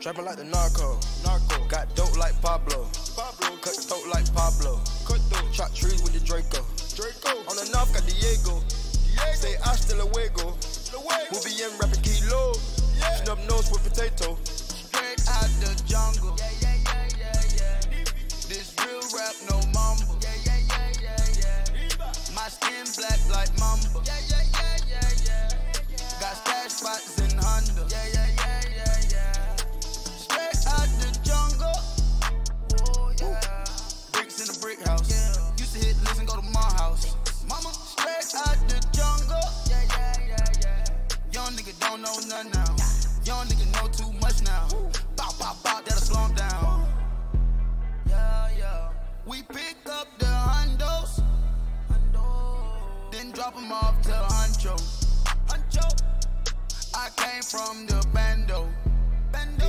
Trapping like the narco. Narco. Got dope like Pablo. Pablo. Cut throat like Pablo. Cut throat. Chop trees with the Draco. Draco. On the north got Diego. Diego. Say hasta luego. Luego. We'll be in wrapping kilo. Yeah. Snub nose with potato. Straight out the jungle. Yeah, yeah, don't know nothing now. Young nigga know too much now. Bow, bow, bow, that'll slow him down. Yeah, yeah. We pick up the hundos, then drop them off to Huncho. Huncho. I came from the bando. Bando.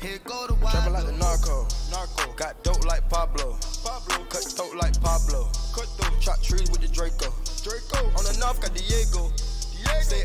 Here go the wild. Trapping like the narco. Narco. Got dope like Pablo. Pablo. Cut throat like Pablo. Cut throat. Chop trees with the Draco. Draco. On the north got Diego.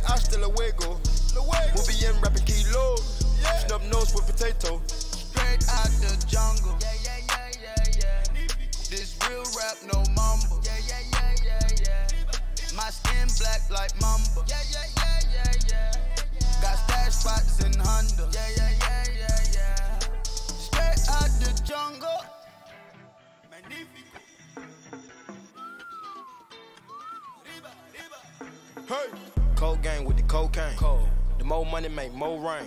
Say hasta luego. Luego. We'll be in wrapping kilo. Yeah. Snub nose with potato. Straight out the jungle. Yeah, yeah, yeah, yeah, yeah. This real rap, no mumble. Yeah, yeah, yeah, yeah, yeah. My skin black like mamba. Yeah, yeah, yeah, yeah, yeah. Got stash spots in Honda. Yeah, yeah, yeah, yeah, yeah. Straight out the jungle. Magnifico. Hey. Cold gang with the cocaine. Cold. The more money make more rain.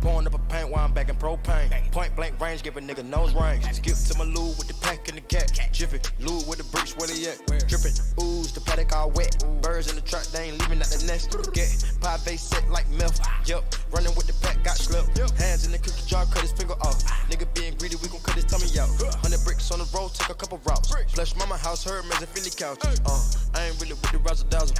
Pouring up a paint while I'm back in propane. Point blank range, give a nigga nose range. Skip to my loo with the pack and the cat. Jiffy, loo with the bricks, where they at? Drippin', ooze, the paddock all wet. Birds in the truck, they ain't leaving out the nest. Get pie base set like milk. Yup, running with the pack, got slipped. Hands in the cookie jar, cut his finger off. Nigga being greedy, we gon' cut his tummy out. Hundred bricks on the road, take a couple routes. Flush mama house, her man's a Philly couch. Uh, I ain't really with the razzle dazzle.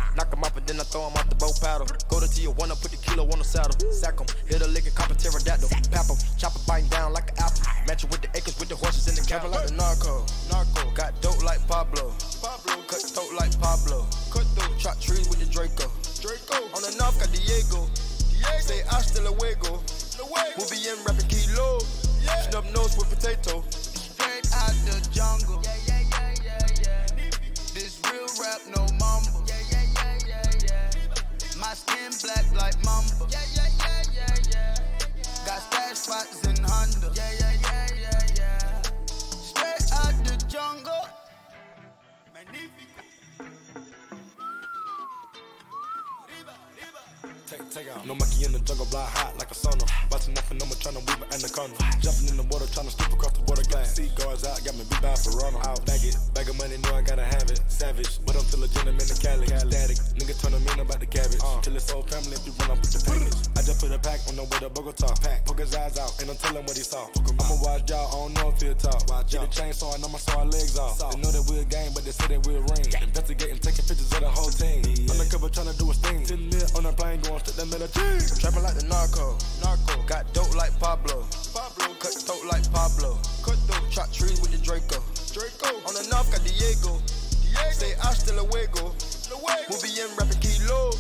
I throw him out the bow paddle. Go to Tijuana, put the kilo on the saddle. Sack him, hit a lick and cop a pterodactyl. Pap him, chop it biting down like an apple. Match it with the acres, with the horses in the cabin like the narco. Narco, got dope like Pablo. Pablo, cut throat like Pablo. Cut throat, chop trees with the Draco. Draco, on the north got Diego. Diego. Say hasta luego. Luego. We'll be in wrapping kilo. Yeah. Snub nose with potato. Straight out the jungle. Yeah, yeah, yeah, yeah, yeah. This real rap, no mumble. No monkey in the jungle, block hot like a sauna. Busting off and I'm trying to tryna weave an anaconda. Jumping in the water, trying to skip across the water glass. Sea guards out, got me beat by Ferrano. Out, bag it, bag of money, know I gotta have it. Savage, but I'm still a gentleman in Cali. Static, nigga turn them in about the cabbage. Till it's whole family, if you run up with the package. I just put a pack on the way to Bogota. Pack, poke his eyes out, and I'm telling what he saw. I'ma watch y'all, I don't know if he'll talk. Watch Get a chainsaw, and I'ma saw our legs off. They know that we're a gang, but they say that we're a ring. Investigating, taking pictures of the whole team. Undercover trying to do a sting. Sitting there on a plane, going straight to military. Trapping like the narco. Narco. Got dope like Pablo. Pablo. Cut throat like Pablo. Cut throat. Chop trees with the Draco. Draco. On the north got Diego. Diego. Say hasta luego. Luego. We'll be in wrapping kilo.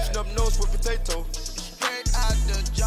Snub nose with potato. Straight out the